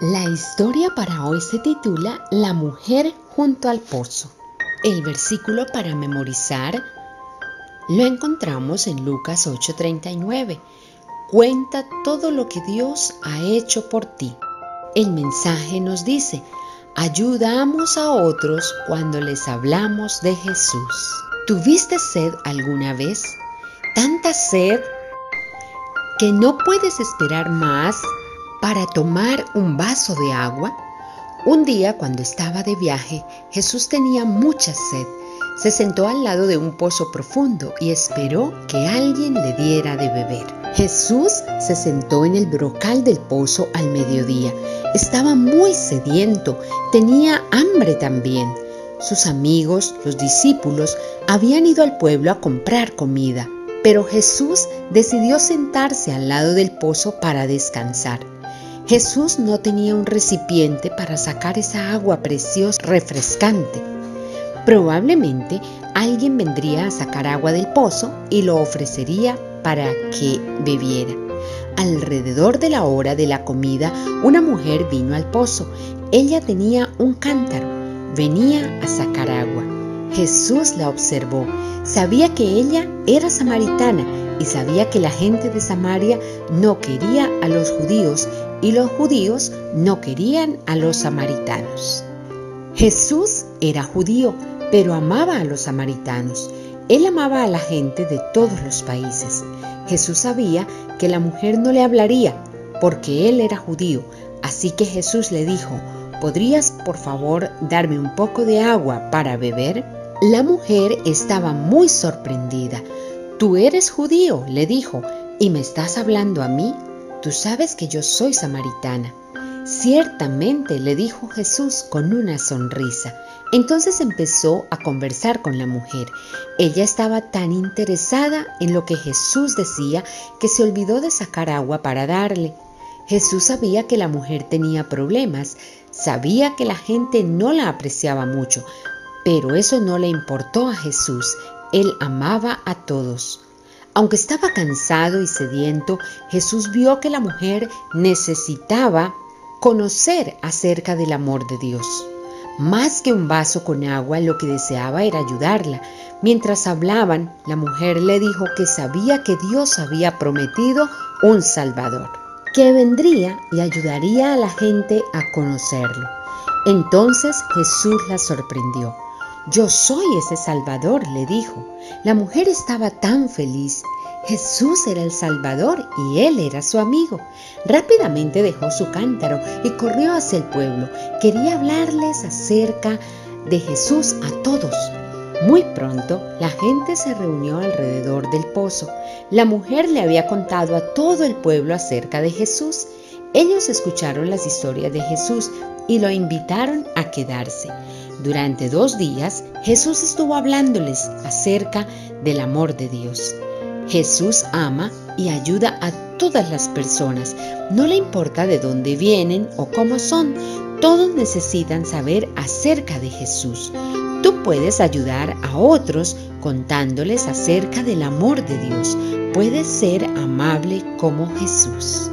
La historia para hoy se titula La mujer junto al pozo. El versículo para memorizar lo encontramos en Lucas 8:39. Cuenta todo lo que Dios ha hecho por ti. El mensaje nos dice, ayudamos a otros cuando les hablamos de Jesús. ¿Tuviste sed alguna vez? Tanta sed que no puedes esperar más para tomar un vaso de agua? Un día, cuando estaba de viaje, Jesús tenía mucha sed. Se sentó al lado de un pozo profundo y esperó que alguien le diera de beber. Jesús se sentó en el brocal del pozo al mediodía. Estaba muy sediento, tenía hambre también. Sus amigos, los discípulos, habían ido al pueblo a comprar comida, pero Jesús decidió sentarse al lado del pozo para descansar. Jesús no tenía un recipiente para sacar esa agua preciosa, refrescante. Probablemente alguien vendría a sacar agua del pozo y lo ofrecería para que bebiera. Alrededor de la hora de la comida, una mujer vino al pozo. Ella tenía un cántaro. Venía a sacar agua. Jesús la observó. Sabía que ella era samaritana y sabía que la gente de Samaria no quería a los judíos y los judíos no querían a los samaritanos. Jesús era judío, pero amaba a los samaritanos. Él amaba a la gente de todos los países. Jesús sabía que la mujer no le hablaría porque él era judío, así que Jesús le dijo, ¿podrías por favor darme un poco de agua para beber? La mujer estaba muy sorprendida. Tú eres judío, le dijo, ¿y me estás hablando a mí? Tú sabes que yo soy samaritana. Ciertamente, le dijo Jesús con una sonrisa. Entonces empezó a conversar con la mujer. Ella estaba tan interesada en lo que Jesús decía que se olvidó de sacar agua para darle. Jesús sabía que la mujer tenía problemas, sabía que la gente no la apreciaba mucho, pero eso no le importó a Jesús. Él amaba a todos. Aunque estaba cansado y sediento, Jesús vio que la mujer necesitaba conocer acerca del amor de Dios. Más que un vaso con agua, lo que deseaba era ayudarla. Mientras hablaban, la mujer le dijo que sabía que Dios había prometido un Salvador, que vendría y ayudaría a la gente a conocerlo. Entonces Jesús la sorprendió. Yo soy ese Salvador, le dijo. La mujer estaba tan feliz. Jesús era el Salvador y él era su amigo. Rápidamente dejó su cántaro y corrió hacia el pueblo. Quería hablarles acerca de Jesús a todos. Muy pronto la gente se reunió alrededor del pozo. La mujer le había contado a todo el pueblo acerca de Jesús. Ellos escucharon las historias de Jesús y lo invitaron a quedarse. Durante dos días Jesús estuvo hablándoles acerca del amor de Dios. Jesús ama y ayuda a todas las personas. No le importa de dónde vienen o cómo son. Todos necesitan saber acerca de Jesús. Tú puedes ayudar a otros contándoles acerca del amor de Dios. Puedes ser amable como Jesús.